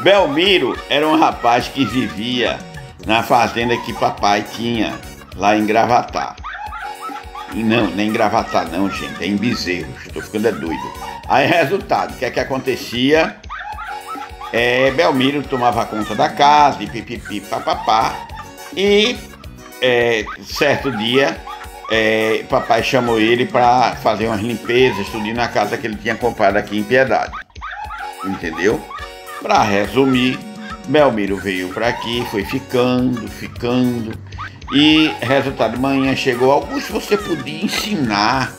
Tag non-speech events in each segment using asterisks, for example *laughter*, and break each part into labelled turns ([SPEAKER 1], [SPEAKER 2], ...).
[SPEAKER 1] Belmiro era um rapaz que vivia na fazenda que papai tinha lá em Gravatar. E não, nem em Gravatar não, gente, é em Bezerros, tô ficando é doido. Aí resultado, o que é que acontecia? É, Belmiro tomava conta da casa e pipipi papapá. E é, certo dia é, papai chamou ele para fazer umas limpezas, tudo na casa que ele tinha comprado aqui em Piedade. Entendeu? Para resumir, Belmiro veio para aqui, foi ficando, ficando. E resultado, manhã chegou. Augusto, você podia ensinar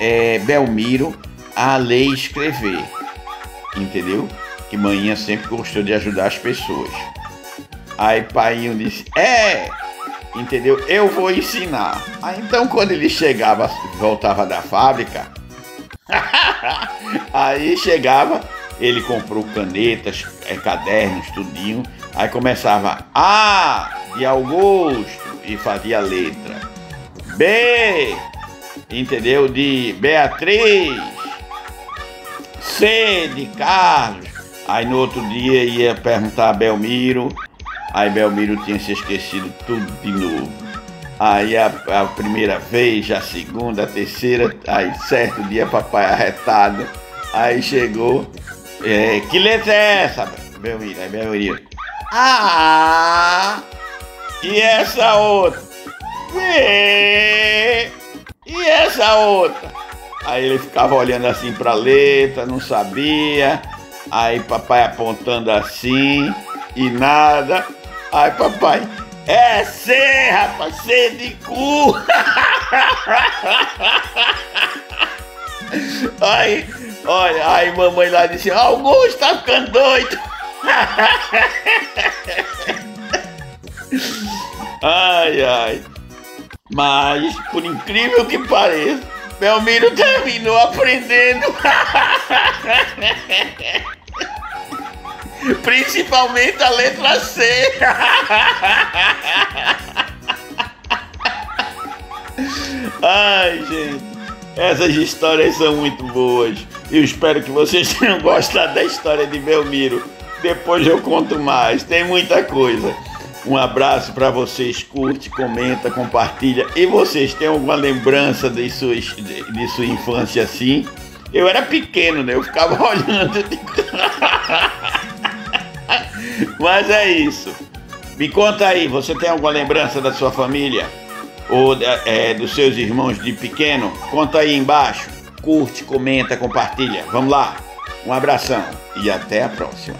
[SPEAKER 1] é, Belmiro a ler e escrever. Entendeu? Que manhã sempre gostou de ajudar as pessoas. Aí pai disse: É, entendeu? Eu vou ensinar. Aí então quando ele chegava, voltava da fábrica, *laughs* aí chegava, ele comprou canetas, é, cadernos, tudinho. Aí começava A de Augusto e fazia a letra. B, entendeu? De Beatriz. C de Carlos. Aí no outro dia ia perguntar a Belmiro. Aí Belmiro tinha se esquecido tudo de novo. Aí a, a, primeira vez, a segunda, a terceira, aí certo dia papai arretado. Aí chegou. É, que letra é essa, Belmiro? Aí Belmiro. Ah! E essa outra? B! E essa outra? Aí ele ficava olhando assim pra letra, não sabia. Aí papai apontando assim e nada. Ai, papai, é C, rapaz, C de cu. *laughs* Aí, olha, aí mamãe lá disse, Augusto tá ficando doido. Ai, ai. Mas, por incrível que pareça, Belmiro terminou aprendendo. Principalmente a letra C. Ai, gente. Essas histórias são muito boas. Eu espero que vocês *laughs* tenham gostado da história de Belmiro. Depois eu conto mais. Tem muita coisa. Um abraço para vocês. Curte, comenta, compartilha. E vocês têm alguma lembrança de sua, de sua infância assim? Eu era pequeno, né? Eu ficava *laughs* olhando. *laughs* Mas é isso. Me conta aí, você tem alguma lembrança da sua família? Ou é, dos seus irmãos de pequeno? Conta aí embaixo. Curte, comenta, compartilha. Vamos lá. Um abração e até a próxima.